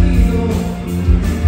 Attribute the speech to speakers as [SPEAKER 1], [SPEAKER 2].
[SPEAKER 1] feel